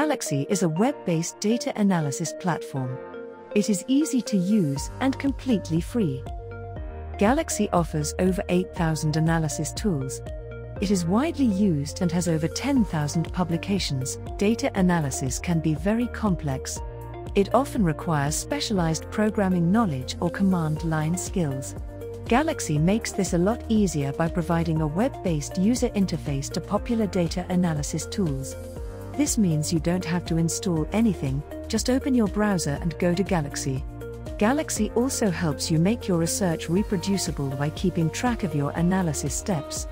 Galaxy is a web based data analysis platform. It is easy to use and completely free. Galaxy offers over 8,000 analysis tools. It is widely used and has over 10,000 publications. Data analysis can be very complex. It often requires specialized programming knowledge or command line skills. Galaxy makes this a lot easier by providing a web based user interface to popular data analysis tools. This means you don't have to install anything, just open your browser and go to Galaxy. Galaxy also helps you make your research reproducible by keeping track of your analysis steps.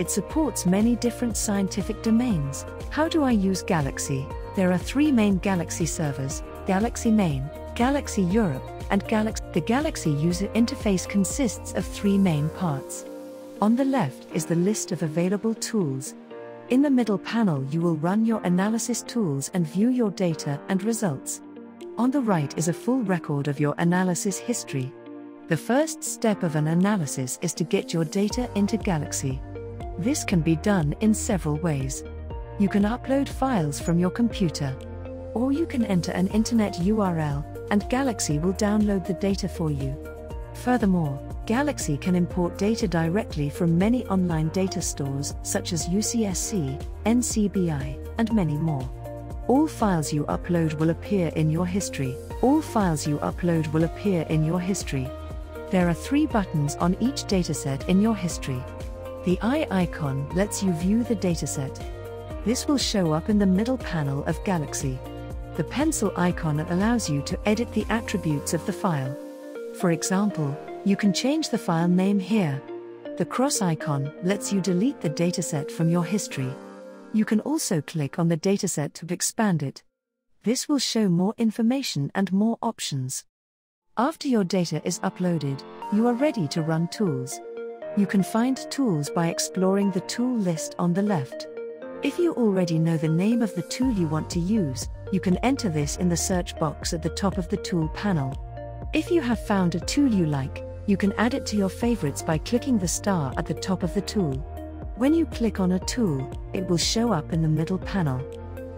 It supports many different scientific domains. How do I use Galaxy? There are three main Galaxy servers Galaxy Main, Galaxy Europe, and Galaxy. The Galaxy user interface consists of three main parts. On the left is the list of available tools. In the middle panel, you will run your analysis tools and view your data and results. On the right is a full record of your analysis history. The first step of an analysis is to get your data into Galaxy. This can be done in several ways. You can upload files from your computer, or you can enter an internet URL, and Galaxy will download the data for you. Furthermore, Galaxy can import data directly from many online data stores such as UCSC, NCBI, and many more. All files you upload will appear in your history. All files you upload will appear in your history. There are three buttons on each dataset in your history. The eye icon lets you view the dataset. This will show up in the middle panel of Galaxy. The pencil icon allows you to edit the attributes of the file. For example, you can change the file name here. The cross icon lets you delete the dataset from your history. You can also click on the dataset to expand it. This will show more information and more options. After your data is uploaded, you are ready to run tools. You can find tools by exploring the tool list on the left. If you already know the name of the tool you want to use, you can enter this in the search box at the top of the tool panel. If you have found a tool you like, you can add it to your favorites by clicking the star at the top of the tool. When you click on a tool, it will show up in the middle panel.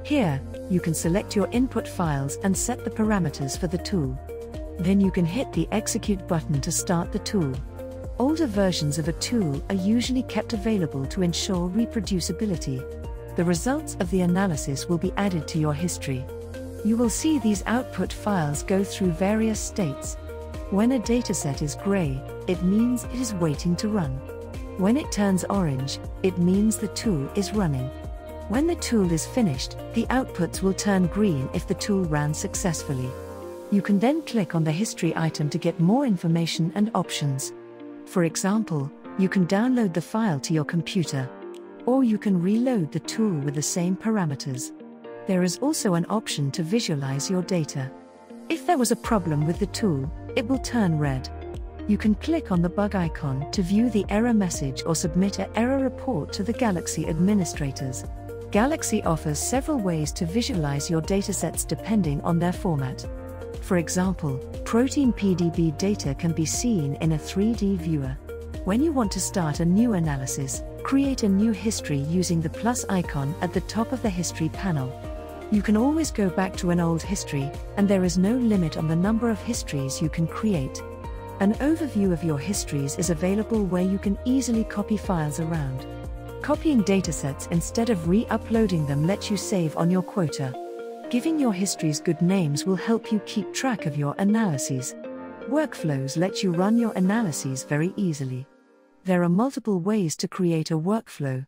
Here, you can select your input files and set the parameters for the tool. Then you can hit the execute button to start the tool. Older versions of a tool are usually kept available to ensure reproducibility. The results of the analysis will be added to your history. You will see these output files go through various states. When a dataset is gray, it means it is waiting to run. When it turns orange, it means the tool is running. When the tool is finished, the outputs will turn green if the tool ran successfully. You can then click on the history item to get more information and options. For example, you can download the file to your computer. Or you can reload the tool with the same parameters. There is also an option to visualize your data. If there was a problem with the tool, it will turn red you can click on the bug icon to view the error message or submit an error report to the Galaxy administrators. Galaxy offers several ways to visualize your datasets depending on their format. For example, protein PDB data can be seen in a 3D viewer. When you want to start a new analysis, create a new history using the plus icon at the top of the history panel. You can always go back to an old history, and there is no limit on the number of histories you can create. An overview of your histories is available where you can easily copy files around. Copying datasets instead of re uploading them lets you save on your quota. Giving your histories good names will help you keep track of your analyses. Workflows let you run your analyses very easily. There are multiple ways to create a workflow.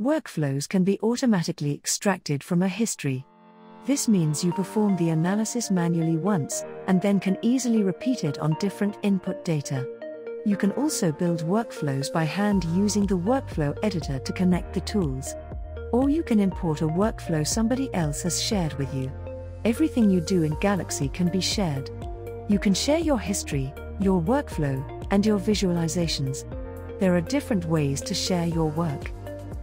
Workflows can be automatically extracted from a history. This means you perform the analysis manually once, and then can easily repeat it on different input data. You can also build workflows by hand using the workflow editor to connect the tools. Or you can import a workflow somebody else has shared with you. Everything you do in Galaxy can be shared. You can share your history, your workflow, and your visualizations. There are different ways to share your work.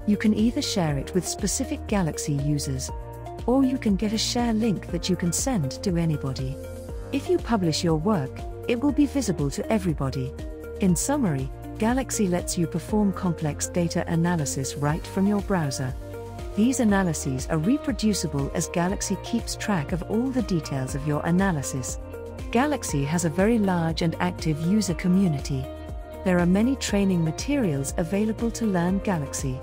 You can either share it with specific Galaxy users or you can get a share link that you can send to anybody. If you publish your work, it will be visible to everybody. In summary, Galaxy lets you perform complex data analysis right from your browser. These analyses are reproducible as Galaxy keeps track of all the details of your analysis. Galaxy has a very large and active user community. There are many training materials available to learn Galaxy.